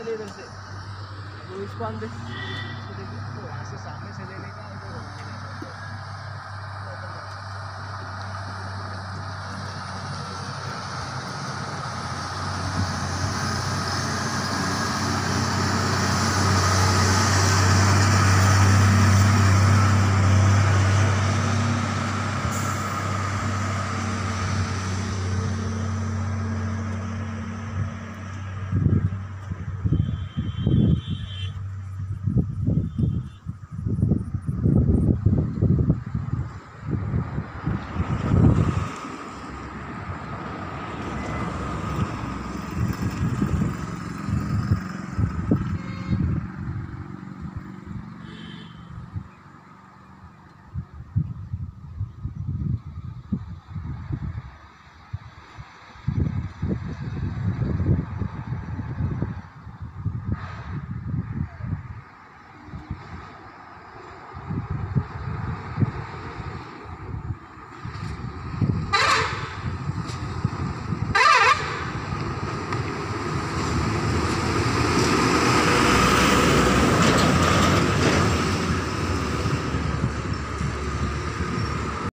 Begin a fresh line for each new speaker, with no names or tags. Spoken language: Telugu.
తెలుస్తుంది తెలుస్తాయి నువ్వు ఇసుకో అంతే